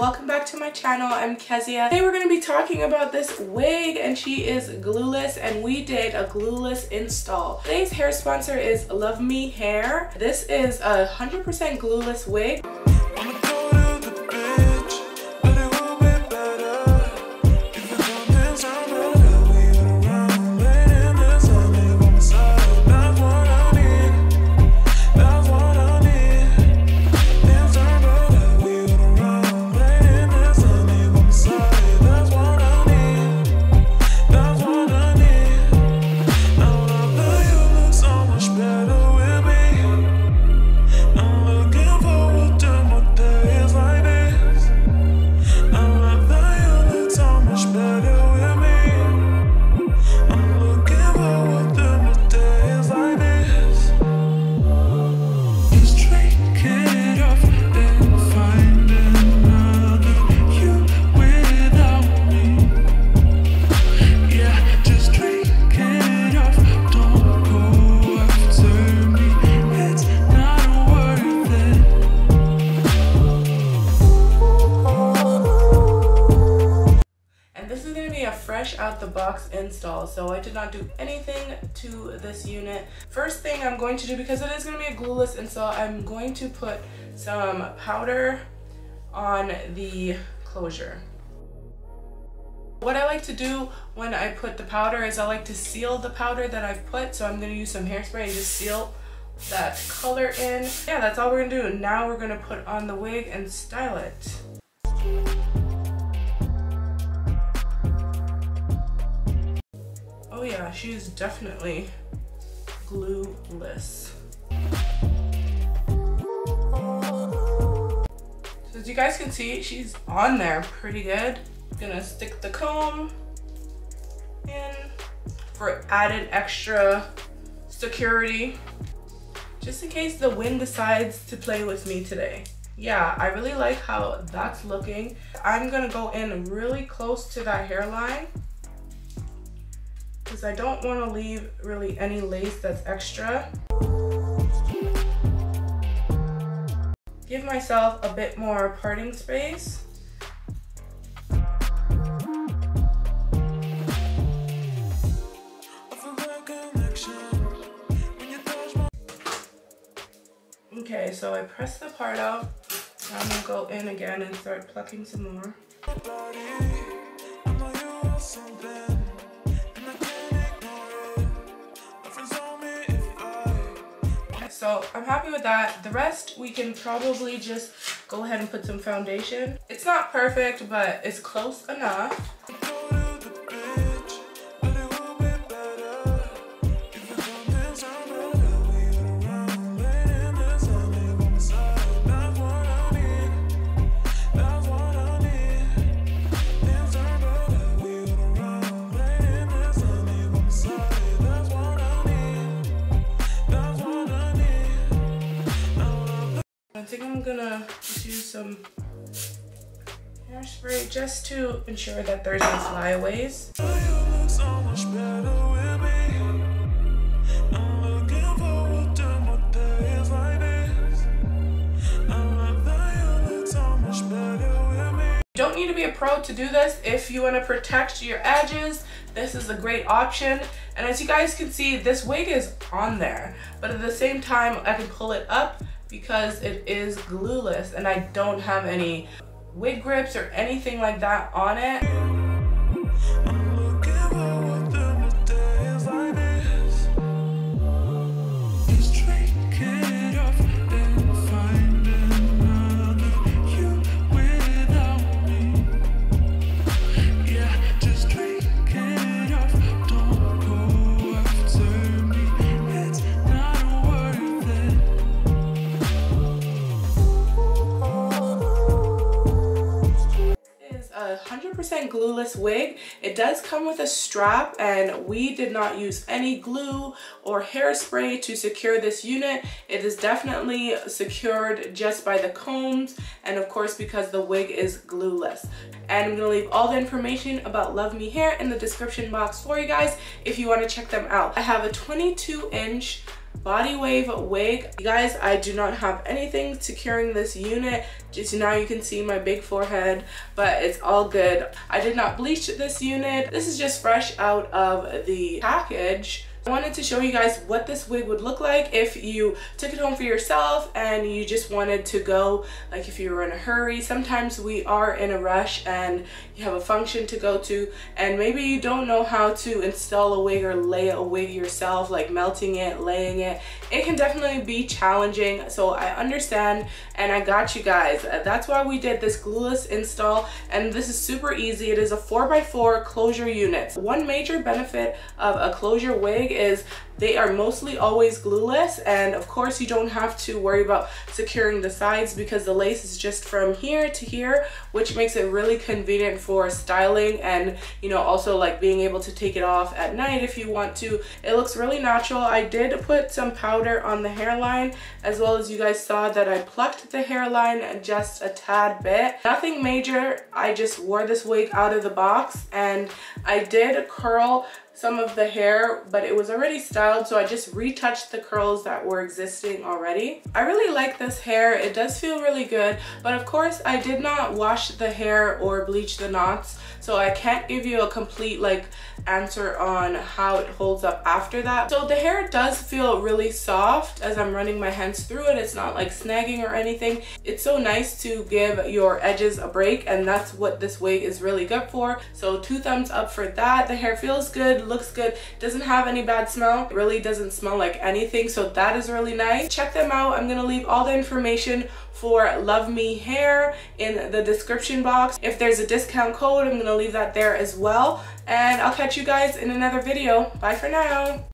welcome back to my channel. I'm Kezia. Today we're going to be talking about this wig and she is glueless and we did a glueless install. Today's hair sponsor is Luvme Hair. This is a 100% glueless wig. Install. So I did not do anything to this unit. First thing I'm going to do because it is going to be a glueless install I'm going to put some powder on the closure. What I like to do when I put the powder is I like to seal the powder that I've put. So I'm going to use some hairspray and just seal that color in. Yeah that's all we're gonna do. Now we're gonna put on the wig and style it Oh yeah, she's definitely glueless. So as you guys can see, she's on there pretty good. Gonna stick the comb in for added extra security. Just in case the wind decides to play with me today. Yeah, I really like how that's looking. I'm gonna go in really close to that hairline because I don't want to leave really any lace that's extra. Give myself a bit more parting space. Okay, so I press the part out. I'm gonna go in again and start plucking some more. So I'm happy with that. The rest, we can probably just go ahead and put some foundation. It's not perfect, but it's close enough. Think I'm gonna just use some hairspray just to ensure that there's no flyaways. You don't need to be a pro to do this. If you want to protect your edges, this is a great option. And as you guys can see, this wig is on there, but at the same time, I can pull it up because it is glueless and I don't have any wig grips or anything like that on it. 100% glueless wig. It does come with a strap and we did not use any glue or hairspray to secure this unit. It is definitely secured just by the combs and of course because the wig is glueless. And I'm gonna leave all the information about Luvme Hair in the description box for you guys if you wanna check them out. I have a 22 inch body wave wig. You guys i do not have anything securing this unit. Just now you can see my big forehead but it's all good. I did not bleach this unit. This is just fresh out of the package I wanted to show you guys what this wig would look like if you took it home for yourself and you just wanted to go like if you were in a hurry. Sometimes we are in a rush and you have a function to go to and maybe you don't know how to install a wig or lay a wig yourself like melting it laying it. It can definitely be challenging so I understand and I got you guys. That's why we did this glueless install and this is super easy. It is a 4x4 closure unit. One major benefit of a closure wig is they are mostly always glueless and of course you don't have to worry about securing the sides because the lace is just from here to here which makes it really convenient for styling and you know also like being able to take it off at night if you want to. It looks really natural. I did put some powder on the hairline as well as you guys saw that I plucked the hairline just a tad bit. Nothing major. I just wore this wig out of the box and I did curl some of the hair, but it was already styled, so I just retouched the curls that were existing already. I really like this hair. It does feel really good, but of course I did not wash the hair or bleach the knots, so I can't give you a complete like answer on how it holds up after that. So the hair does feel really soft as I'm running my hands through it. It's not like snagging or anything. It's so nice to give your edges a break and that's what this wig is really good for. So two thumbs up for that. The hair feels good, looks good, doesn't have any bad smell. It really doesn't smell like anything. So that is really nice. Check them out. I'm gonna leave all the information for Luvme Hair in the description box. If there's a discount code, I'm gonna leave that there as well. And I'll catch you guys in another video. Bye for now.